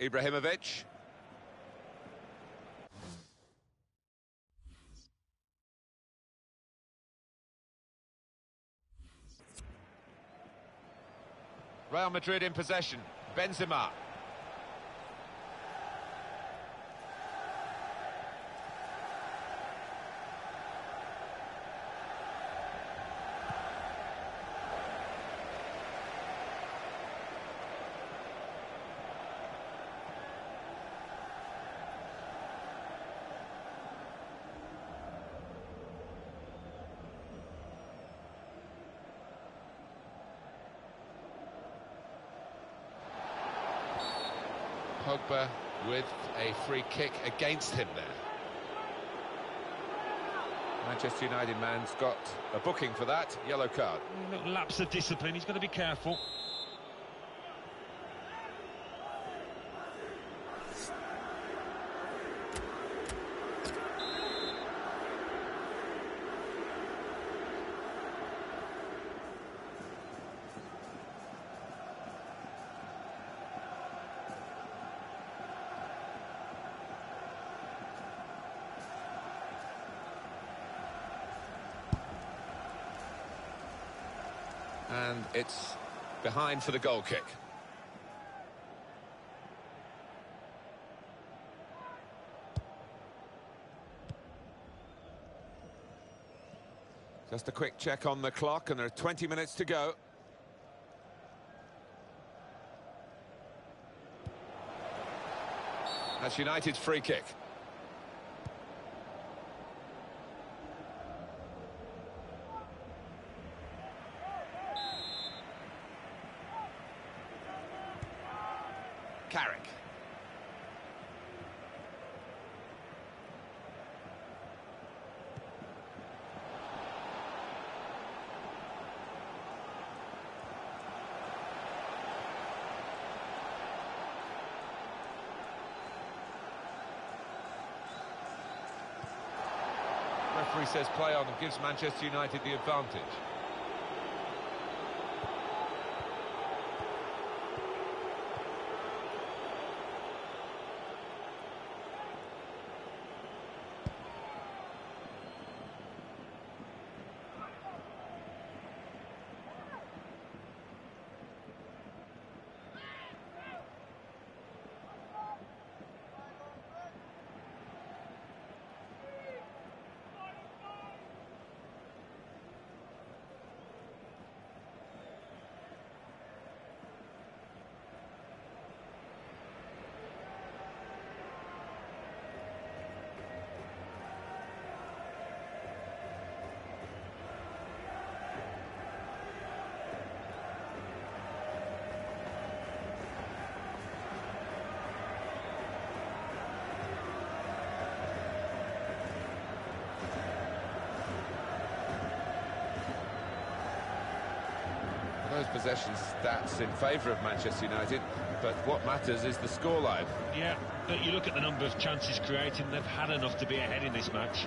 Ibrahimovic. Real Madrid in possession. Benzema. Pogba with a free kick against him there. Manchester United man's got a booking for that, yellow card. A little lapse of discipline, he's got to be careful. And it's behind for the goal kick. Just a quick check on the clock, and there are 20 minutes to go. That's United's free kick. Says play on and gives Manchester United the advantage. Possession stats in favour of Manchester United, but what matters is the scoreline. Yeah, but you look at the number of chances created, they've had enough to be ahead in this match.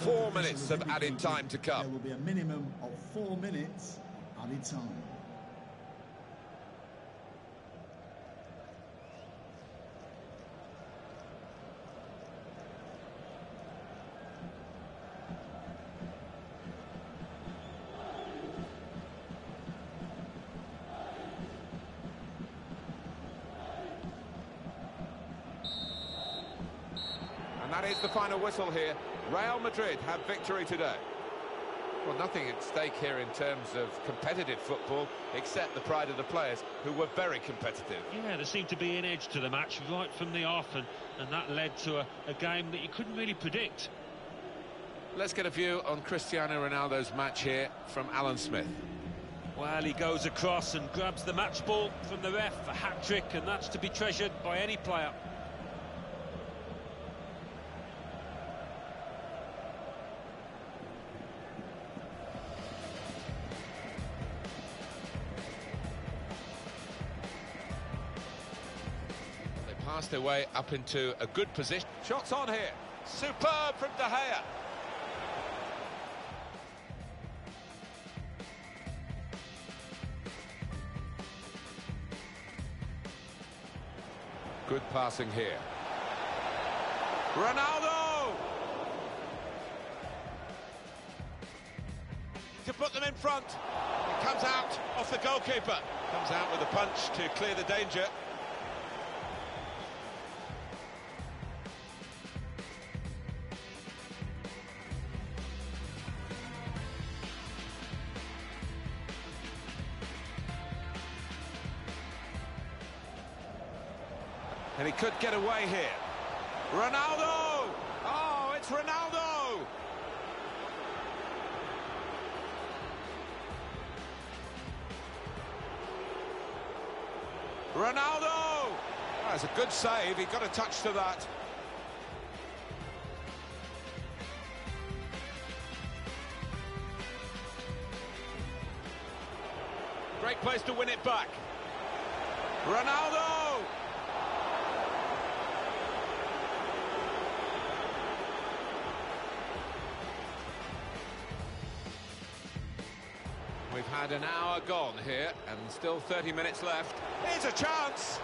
Four minutes of added time to come. There will be a minimum of four minutes added time. And that is the final whistle here. Real Madrid have victory today. Well, nothing at stake here in terms of competitive football, except the pride of the players, who were very competitive. Yeah, there seemed to be an edge to the match right from the off, and, and that led to a, a game that you couldn't really predict. Let's get a view on Cristiano Ronaldo's match here from Alan Smith. Well, he goes across and grabs the match ball from the ref, a hat-trick, and that's to be treasured by any player. Their way up into a good position. Shots on here. Superb from De Gea. Good passing here. Ronaldo! To put them in front. It comes out off the goalkeeper. Comes out with a punch to clear the danger. Could get away here. Ronaldo! Oh, it's Ronaldo! Ronaldo! Oh, that's a good save. He got a touch to that. Great place to win it back. Ronaldo! Had an hour gone here and still 30 minutes left. Here's a chance.